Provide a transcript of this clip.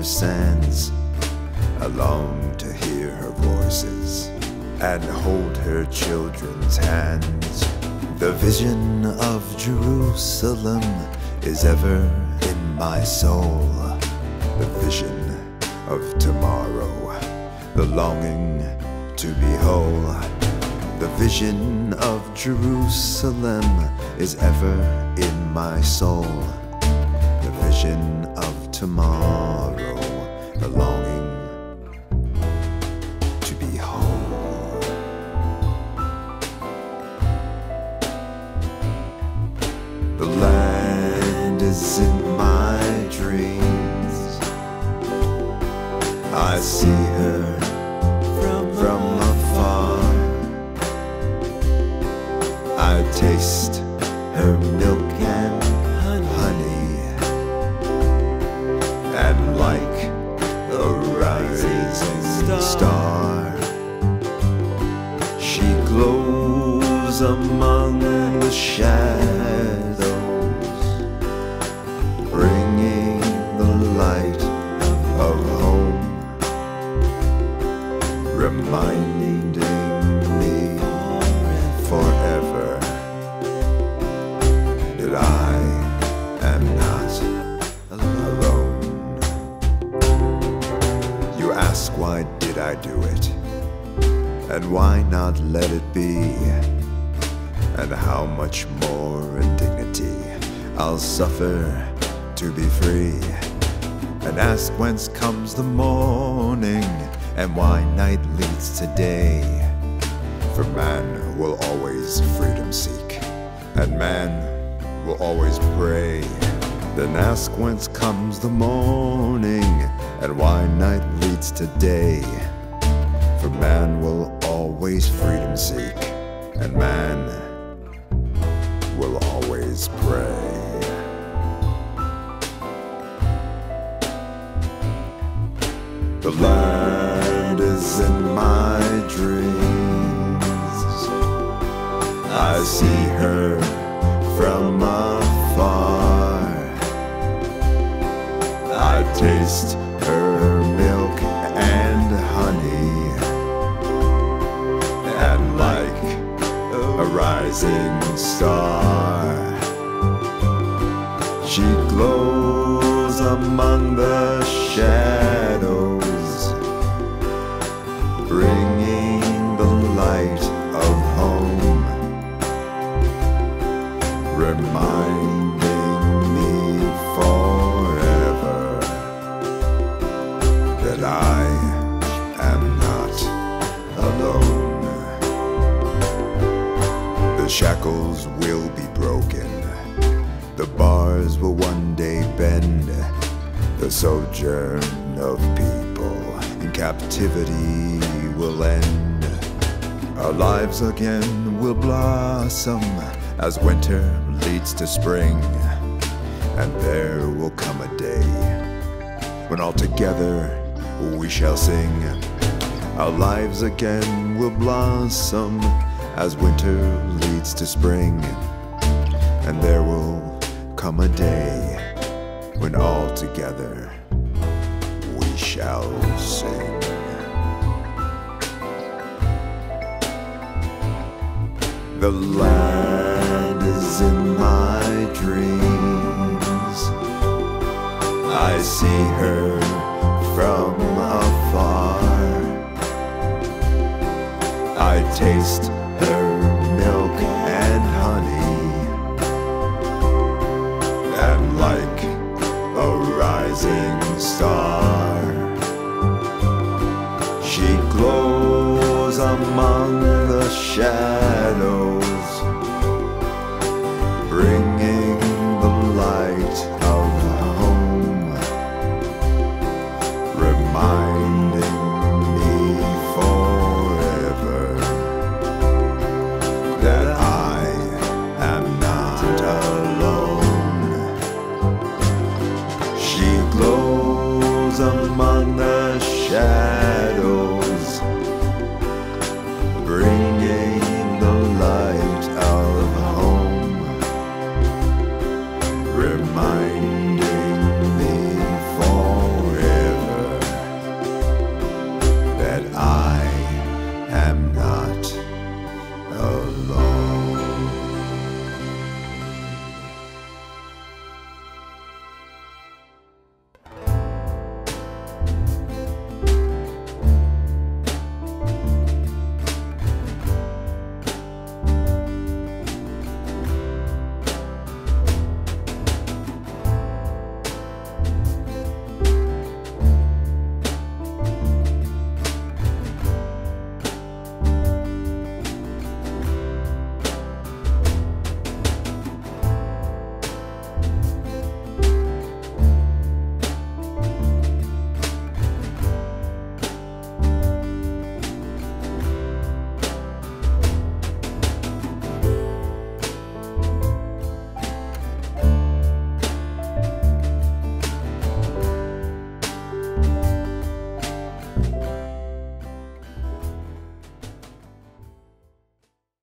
her sands. I long to hear her voices and hold her children's hands. The vision of Jerusalem is ever in my soul. The vision of tomorrow, the longing to be whole. The vision of Jerusalem is ever in my soul. The vision of tomorrow, the longing to be whole. The land is in my dreams. I see her the shadows, bringing the light of home, reminding me forever that I am not alone. You ask why did I do it? And why not let it be? And how much more indignity I'll suffer to be free. And ask whence comes the morning and why night leads to day. For man will always freedom seek, and man will always pray. Then ask whence comes the morning, and why night leads to day. For man will always freedom seek, and man will always pray. The land is in my dreams. I see her from afar. I taste her milk and honey. And like a rising star, she glows among the shadows bringing the light of home, reminding me forever that I shackles will be broken, the bars will one day bend, the sojourn of people in captivity will end. Our lives again will blossom as winter leads to spring. And there will come a day when all together we shall sing. Our lives again will blossom as winter leads to spring. And there will come a day when all together we shall sing. The land is in my dreams. I see her from afar. I taste her milk and honey. And like a rising star, am not.